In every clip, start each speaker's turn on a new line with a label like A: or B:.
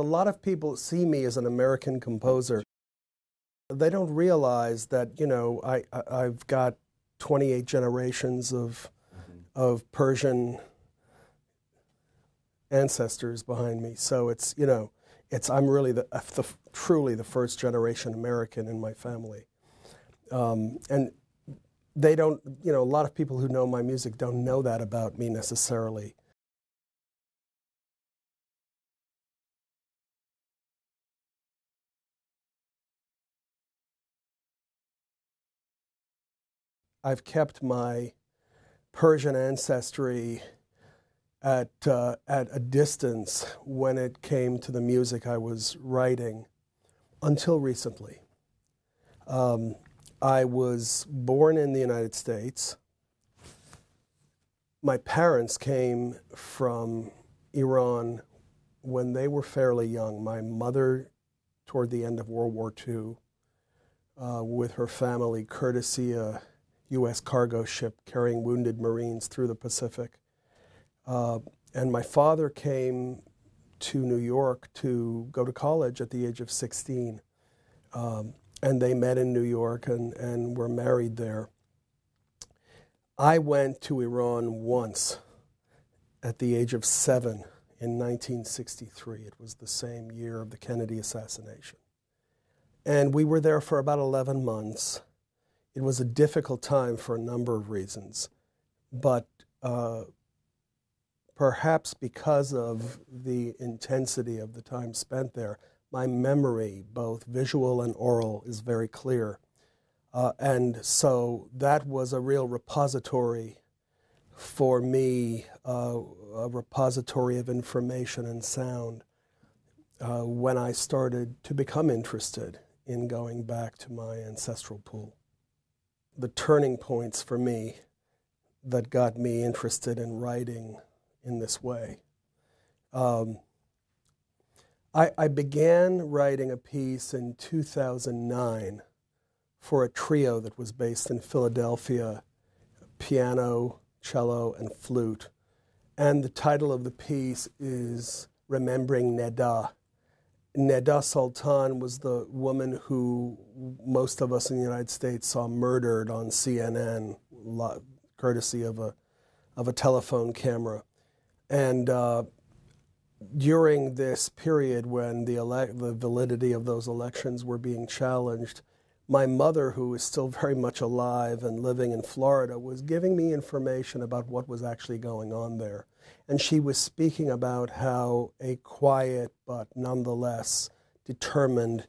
A: A lot of people see me as an American composer. They don't realize that, you know, I, I, have got 28 generations of, mm-hmm. of Persian ancestors behind me. So it's, you know, it's, I'm really the, the truly the first generation American in my family. Um, and they don't, you know, a lot of people who know my music don't know that about me necessarily. I've kept my Persian ancestry at, uh, at a distance when it came to the music I was writing until recently. Um, I was born in the United States. My parents came from Iran when they were fairly young. My mother, toward the end of World War II, uh, with her family, courtesy a U.S. cargo ship carrying wounded Marines through the Pacific. Uh, and my father came to New York to go to college at the age of 16. Um, and they met in New York and, and were married there. I went to Iran once at the age of seven in 1963. It was the same year of the Kennedy assassination. And we were there for about 11 months. It was a difficult time for a number of reasons, but uh, perhaps because of the intensity of the time spent there, my memory, both visual and oral, is very clear. Uh, and so that was a real repository for me, uh, a repository of information and sound uh, when I started to become interested in going back to my ancestral pool. The turning points for me that got me interested in writing in this way. Um, I, I began writing a piece in 2009 for a trio that was based in Philadelphia piano, cello, and flute. And the title of the piece is Remembering Neda. Neda Sultan was the woman who most of us in the United States saw murdered on CNN, courtesy of a, of a telephone camera. And uh, during this period when the, ele- the validity of those elections were being challenged, my mother, who is still very much alive and living in Florida, was giving me information about what was actually going on there. And she was speaking about how a quiet but nonetheless determined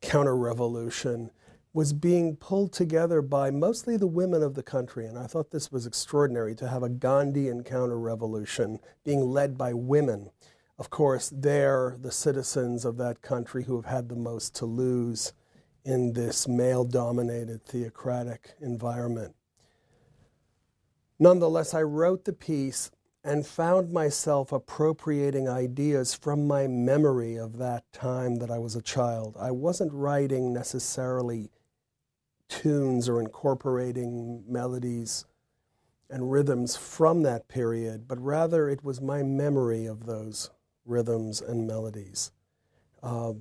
A: counter revolution was being pulled together by mostly the women of the country. And I thought this was extraordinary to have a Gandhian counter revolution being led by women of course, they're the citizens of that country who have had the most to lose in this male dominated theocratic environment. Nonetheless, I wrote the piece and found myself appropriating ideas from my memory of that time that I was a child. I wasn't writing necessarily tunes or incorporating melodies and rhythms from that period, but rather it was my memory of those rhythms and melodies. Uh,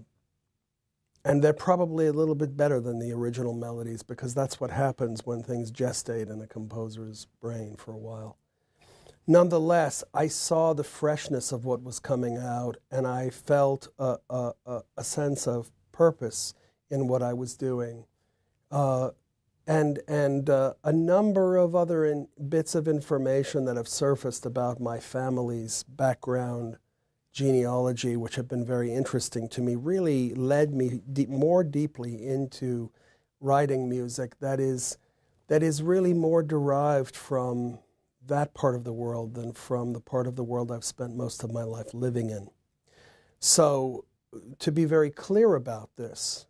A: and they're probably a little bit better than the original melodies because that's what happens when things gestate in a composer's brain for a while. Nonetheless, I saw the freshness of what was coming out and I felt a, a, a sense of purpose in what I was doing. Uh, and and uh, a number of other in, bits of information that have surfaced about my family's background genealogy, which have been very interesting to me, really led me deep, more deeply into writing music that is that is really more derived from that part of the world than from the part of the world I've spent most of my life living in. So, to be very clear about this,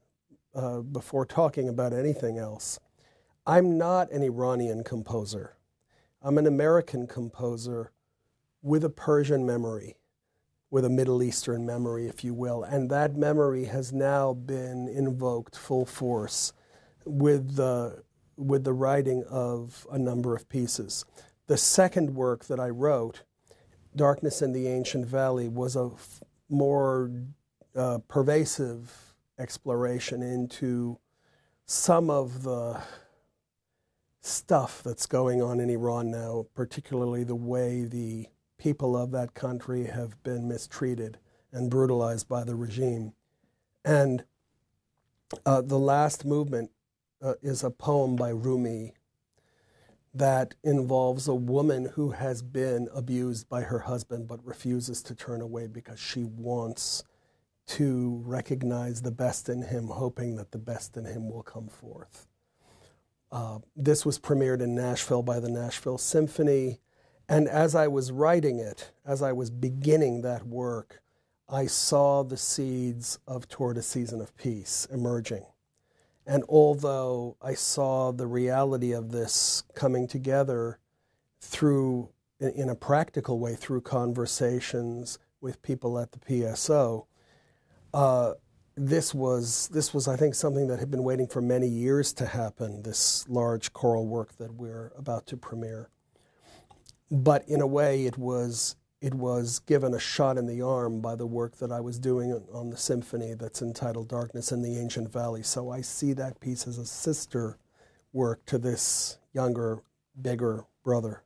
A: uh, before talking about anything else, I'm not an Iranian composer. I'm an American composer with a Persian memory with a Middle Eastern memory, if you will. And that memory has now been invoked full force with the, with the writing of a number of pieces. The second work that I wrote, Darkness in the Ancient Valley, was a f- more uh, pervasive exploration into some of the stuff that's going on in Iran now, particularly the way the people of that country have been mistreated and brutalized by the regime. And uh, the last movement uh, is a poem by Rumi that involves a woman who has been abused by her husband but refuses to turn away because she wants to recognize the best in him, hoping that the best in him will come forth. Uh, this was premiered in Nashville by the Nashville Symphony. And as I was writing it, as I was beginning that work, I saw the seeds of Toward a Season of Peace emerging. And although I saw the reality of this coming together through, in a practical way, through conversations with people at the PSO, uh, this was this was I think something that had been waiting for many years to happen. This large choral work that we're about to premiere, but in a way, it was it was given a shot in the arm by the work that I was doing on the symphony that's entitled Darkness in the Ancient Valley. So I see that piece as a sister work to this younger, bigger brother.